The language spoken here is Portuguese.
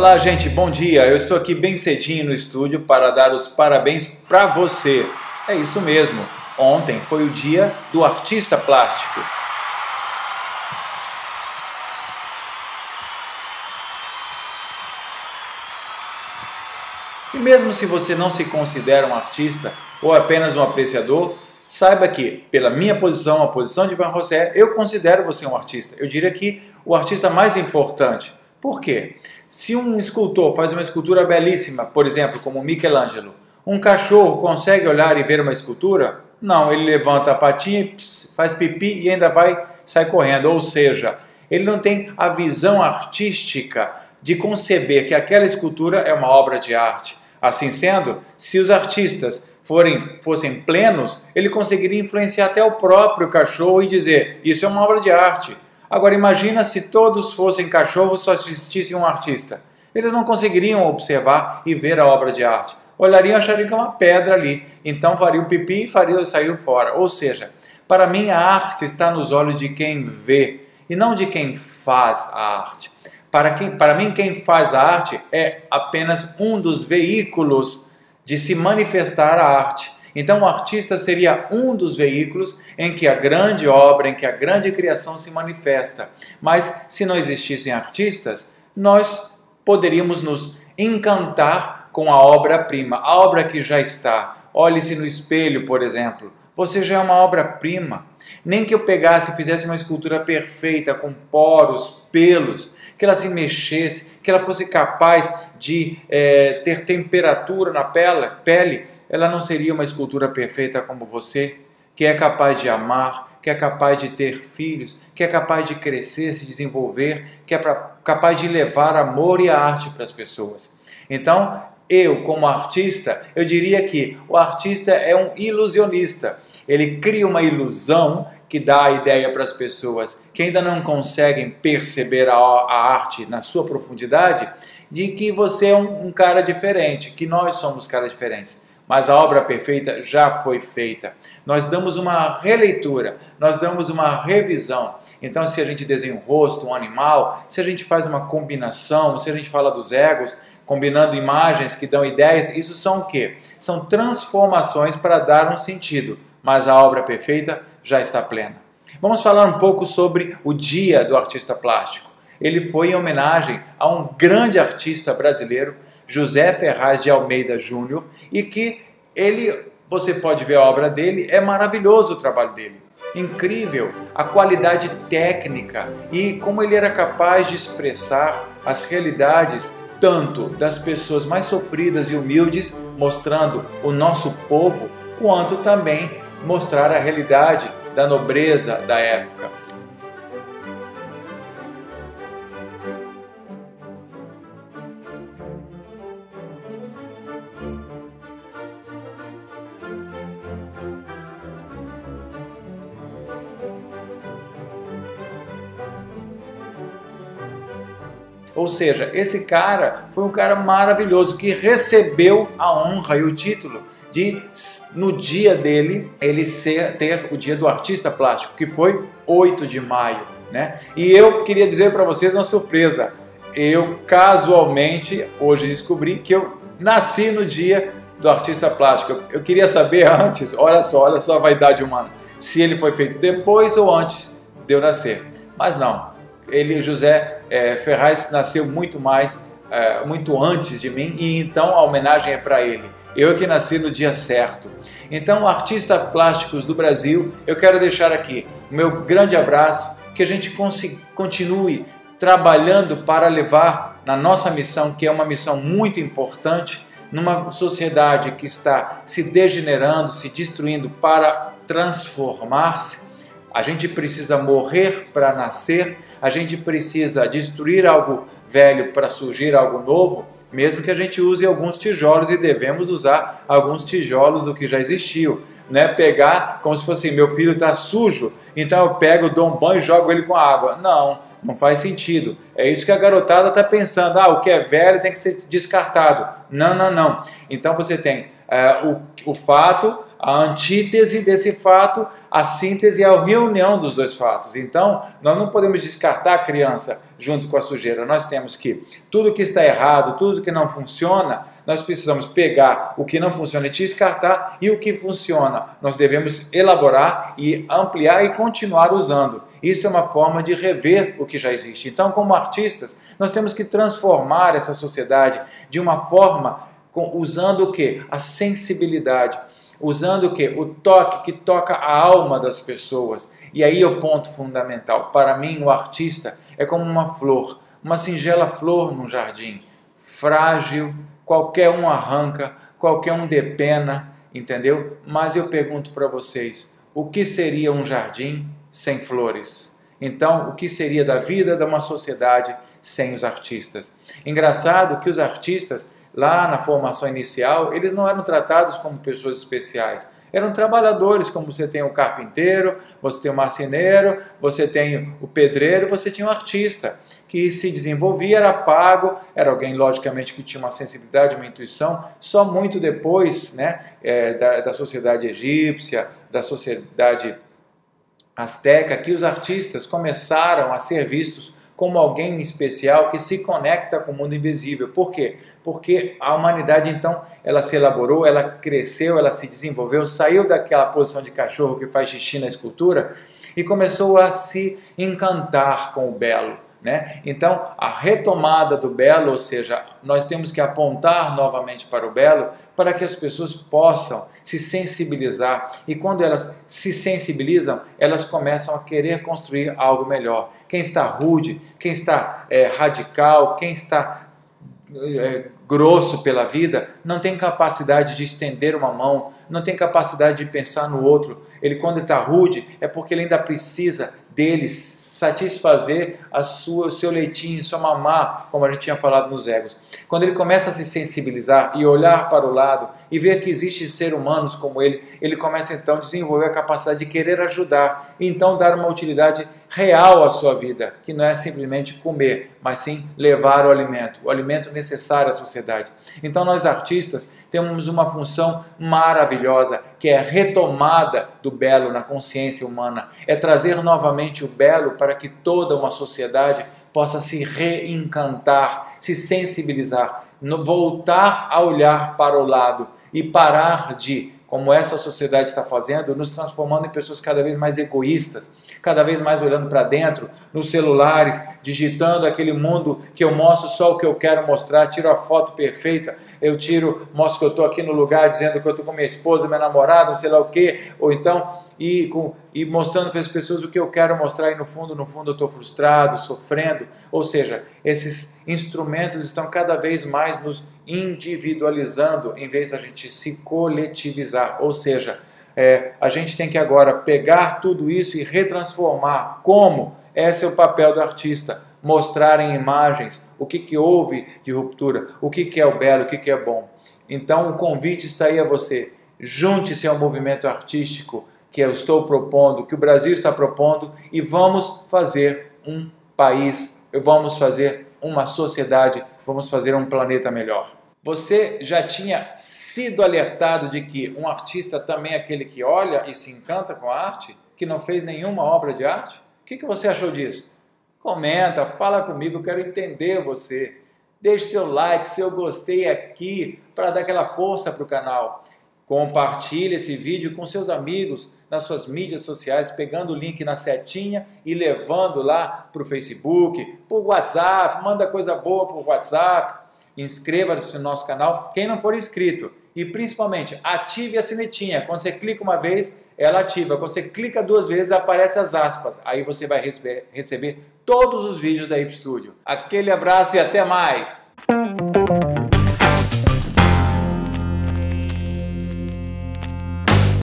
Olá, gente, bom dia. Eu estou aqui bem cedinho no estúdio para dar os parabéns para você. É isso mesmo. Ontem foi o dia do artista plástico. E mesmo se você não se considera um artista ou apenas um apreciador, saiba que, pela minha posição, a posição de Van José, eu considero você um artista. Eu diria que o artista mais importante. Por quê? Se um escultor faz uma escultura belíssima, por exemplo, como Michelangelo, um cachorro consegue olhar e ver uma escultura? Não, ele levanta a patinha, faz pipi e ainda vai sai correndo. Ou seja, ele não tem a visão artística de conceber que aquela escultura é uma obra de arte. Assim sendo, se os artistas forem, fossem plenos, ele conseguiria influenciar até o próprio cachorro e dizer: Isso é uma obra de arte. Agora imagina se todos fossem cachorros só assistissem um artista. Eles não conseguiriam observar e ver a obra de arte. Olhariam e achariam que é uma pedra ali. Então fariam pipi e fariam sair fora. Ou seja, para mim a arte está nos olhos de quem vê e não de quem faz a arte. Para, quem, para mim, quem faz a arte é apenas um dos veículos de se manifestar a arte. Então, o artista seria um dos veículos em que a grande obra, em que a grande criação se manifesta. Mas, se não existissem artistas, nós poderíamos nos encantar com a obra-prima, a obra que já está. Olhe-se no espelho, por exemplo. Você já é uma obra-prima. Nem que eu pegasse e fizesse uma escultura perfeita, com poros, pelos, que ela se mexesse, que ela fosse capaz de é, ter temperatura na pele, pele ela não seria uma escultura perfeita como você, que é capaz de amar, que é capaz de ter filhos, que é capaz de crescer, se desenvolver, que é pra, capaz de levar amor e arte para as pessoas. Então, eu, como artista, eu diria que o artista é um ilusionista. Ele cria uma ilusão que dá a ideia para as pessoas que ainda não conseguem perceber a, a arte na sua profundidade, de que você é um, um cara diferente, que nós somos caras diferentes mas a obra perfeita já foi feita. Nós damos uma releitura, nós damos uma revisão. Então, se a gente desenha um rosto, um animal, se a gente faz uma combinação, se a gente fala dos egos, combinando imagens que dão ideias, isso são o quê? São transformações para dar um sentido, mas a obra perfeita já está plena. Vamos falar um pouco sobre o Dia do Artista Plástico. Ele foi em homenagem a um grande artista brasileiro José Ferraz de Almeida Júnior, e que ele, você pode ver a obra dele, é maravilhoso o trabalho dele. Incrível a qualidade técnica e como ele era capaz de expressar as realidades tanto das pessoas mais sofridas e humildes, mostrando o nosso povo, quanto também mostrar a realidade da nobreza da época. Ou seja, esse cara foi um cara maravilhoso que recebeu a honra e o título de, no dia dele, ele ser, ter o dia do artista plástico, que foi 8 de maio. Né? E eu queria dizer para vocês uma surpresa. Eu casualmente hoje descobri que eu nasci no dia do artista plástico. Eu queria saber antes, olha só, olha só a vaidade humana, se ele foi feito depois ou antes de eu nascer. Mas não, ele, José é, Ferraz, nasceu muito mais, é, muito antes de mim, e então a homenagem é para ele. Eu que nasci no dia certo. Então, artistas plásticos do Brasil, eu quero deixar aqui o meu grande abraço, que a gente continue trabalhando para levar na nossa missão, que é uma missão muito importante, numa sociedade que está se degenerando, se destruindo para transformar-se a gente precisa morrer para nascer, a gente precisa destruir algo velho para surgir algo novo, mesmo que a gente use alguns tijolos e devemos usar alguns tijolos do que já existiu. Não é pegar como se fosse meu filho está sujo, então eu pego, dou um banho e jogo ele com água. Não, não faz sentido. É isso que a garotada está pensando. Ah, o que é velho tem que ser descartado. Não, não, não. Então você tem uh, o, o fato, a antítese desse fato, a síntese é a reunião dos dois fatos. Então, nós não podemos descartar a criança junto com a sujeira. Nós temos que tudo que está errado, tudo que não funciona, nós precisamos pegar o que não funciona e descartar e o que funciona, nós devemos elaborar e ampliar e continuar usando. Isso é uma forma de rever o que já existe. Então, como artistas, nós temos que transformar essa sociedade de uma forma usando o que? A sensibilidade usando o que? O toque que toca a alma das pessoas. E aí é o ponto fundamental. Para mim, o artista é como uma flor, uma singela flor num jardim, frágil, qualquer um arranca, qualquer um depena, entendeu? Mas eu pergunto para vocês, o que seria um jardim sem flores? Então, o que seria da vida de uma sociedade sem os artistas? Engraçado que os artistas lá na formação inicial, eles não eram tratados como pessoas especiais. Eram trabalhadores, como você tem o carpinteiro, você tem o marceneiro, você tem o pedreiro, você tinha o artista, que se desenvolvia, era pago, era alguém, logicamente, que tinha uma sensibilidade, uma intuição. Só muito depois né, é, da, da sociedade egípcia, da sociedade asteca, que os artistas começaram a ser vistos como alguém especial que se conecta com o mundo invisível. Por quê? Porque a humanidade então ela se elaborou, ela cresceu, ela se desenvolveu, saiu daquela posição de cachorro que faz xixi na escultura e começou a se encantar com o belo. Né? Então, a retomada do belo, ou seja, nós temos que apontar novamente para o belo para que as pessoas possam se sensibilizar. E quando elas se sensibilizam, elas começam a querer construir algo melhor. Quem está rude, quem está é, radical, quem está é, grosso pela vida, não tem capacidade de estender uma mão, não tem capacidade de pensar no outro. Ele, quando está rude, é porque ele ainda precisa dele satisfazer a sua, o seu leitinho, sua mamá, como a gente tinha falado nos egos. Quando ele começa a se sensibilizar e olhar para o lado e ver que existem seres humanos como ele, ele começa então a desenvolver a capacidade de querer ajudar e então dar uma utilidade real à sua vida, que não é simplesmente comer, mas sim levar o alimento, o alimento necessário à sociedade. Então nós artistas temos uma função maravilhosa, que é retomada do belo na consciência humana, é trazer novamente o belo para que toda uma sociedade possa se reencantar, se sensibilizar, voltar a olhar para o lado e parar de como essa sociedade está fazendo, nos transformando em pessoas cada vez mais egoístas, cada vez mais olhando para dentro, nos celulares, digitando aquele mundo que eu mostro só o que eu quero mostrar, tiro a foto perfeita, eu tiro, mostro que eu estou aqui no lugar dizendo que eu estou com minha esposa, minha namorada, sei lá o quê, ou então e, com, e mostrando para as pessoas o que eu quero mostrar e no fundo, no fundo eu estou frustrado, sofrendo. Ou seja, esses instrumentos estão cada vez mais nos individualizando em vez da gente se coletivizar. Ou seja, é, a gente tem que agora pegar tudo isso e retransformar. Como? Esse é o papel do artista. Mostrar em imagens o que, que houve de ruptura, o que, que é o belo, o que, que é bom. Então o convite está aí a você. Junte-se ao movimento artístico que eu estou propondo, que o Brasil está propondo, e vamos fazer um país, vamos fazer uma sociedade, vamos fazer um planeta melhor. Você já tinha sido alertado de que um artista também é aquele que olha e se encanta com a arte, que não fez nenhuma obra de arte? O que, que você achou disso? Comenta, fala comigo, eu quero entender você. Deixe seu like, seu gostei aqui para dar aquela força para o canal. Compartilhe esse vídeo com seus amigos nas suas mídias sociais, pegando o link na setinha e levando lá para o Facebook, para o WhatsApp, manda coisa boa para o WhatsApp, inscreva-se no nosso canal, quem não for inscrito. E principalmente, ative a sinetinha. Quando você clica uma vez, ela ativa. Quando você clica duas vezes, aparece as aspas. Aí você vai receber, todos os vídeos da Hip Studio. Aquele abraço e até mais!